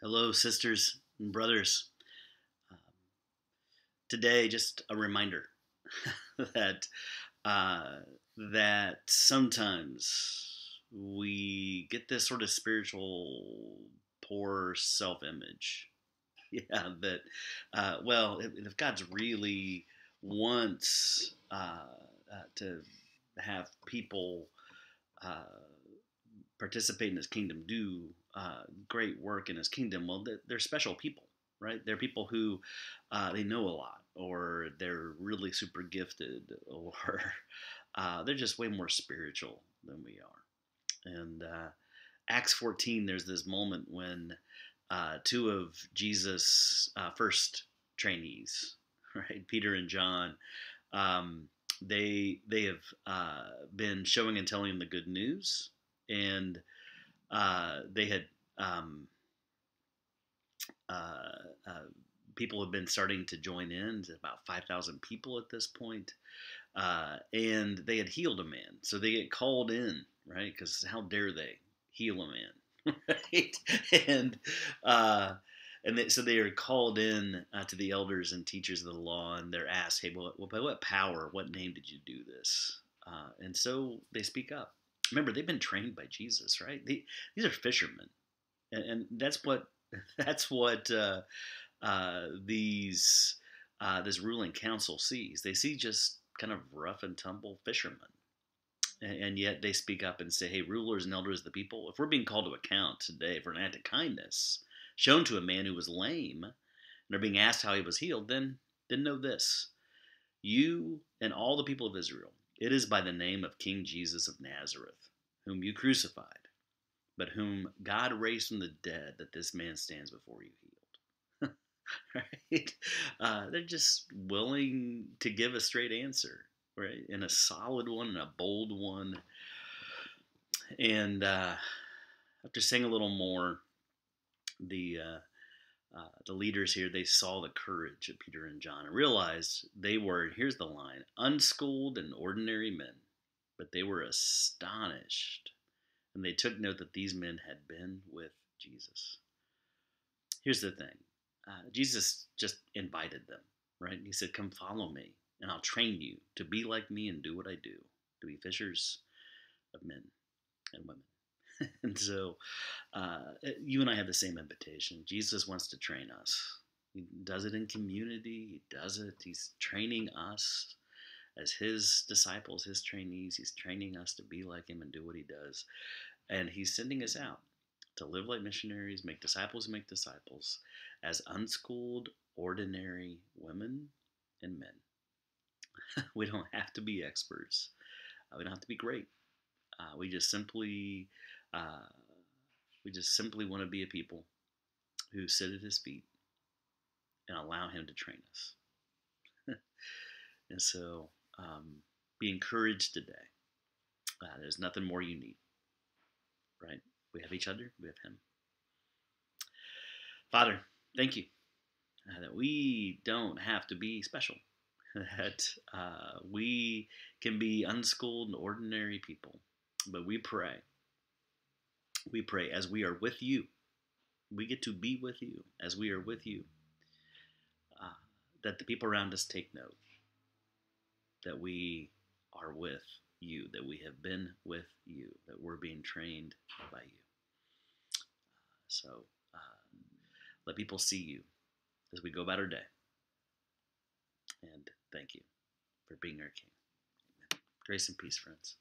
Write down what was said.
Hello, sisters and brothers. Um, today, just a reminder that uh, that sometimes we get this sort of spiritual poor self-image. Yeah, that uh, well, if, if, God's really wants uh, uh to have people uh, participate in His kingdom, do uh, great work in his kingdom, well, they're special people, right? They're people who uh, they know a lot, or they're really super gifted, or uh, they're just way more spiritual than we are. And uh, Acts 14, there's this moment when uh, two of Jesus' first trainees, right, Peter and John, um, they they have been showing and telling the good news, and uh, they had um, uh, uh, people have been starting to join in. About five thousand people at this point, uh, and they had healed a man. So they get called in, right? Because how dare they heal a man, right? and and they, so they are called in uh, to the elders and teachers of the law, and they're asked, "Hey, well, by what power, what name did you do this?" Uh, and so they speak up, remember they've been trained by Jesus, right? They, these are fishermen, and, and, that's what that's what uh, uh, these uh, this ruling council sees. They see just kind of rough and tumble fishermen, and, and, yet they speak up and say, "Hey, rulers and elders of the people, if we're being called to account today for an act of kindness shown to a man who was lame, and are being asked how he was healed, then then know this." You and all the people of Israel it is by the name of King Jesus of Nazareth, whom you crucified, but whom God raised from the dead, that this man stands before you healed. right? Uh, they're just willing to give a straight answer, right? And a solid one and a bold one. And uh, after saying a little more, the uh, uh, the leaders here, they saw the courage of Peter and John and realized they were, here's the line, unschooled and ordinary men, but they were astonished. And they took note that these men had been with Jesus. Here's the thing uh, Jesus just invited them, right? He said, Come follow me, and I'll train you to be like me and do what I do, to be fishers of men and women. and so uh, you and I have the same invitation. Jesus wants to train us. He does it in community. He does it. He's training us as his disciples, his trainees. He's training us to be like him and do what he does. And he's sending us out to live like missionaries, make disciples make disciples as unschooled, ordinary women and men. we don't have to be experts. Uh, we don't have to be great. Uh, we just simply uh, we just simply want to be a people who sit at his feet and allow him to train us. and so um, be encouraged today. Uh, there's nothing more you need, right? We have each other, we have him. Father, thank you uh, that we don't have to be special, that uh, we can be unschooled and ordinary people, but we pray we pray as we are with you. We get to be with you as we are with you. Uh, that the people around us take note that we are with you, that we have been with you, that we're being trained by you. So um, let people see you as we go about our day. And thank you for being our King. Amen. Grace and peace, friends.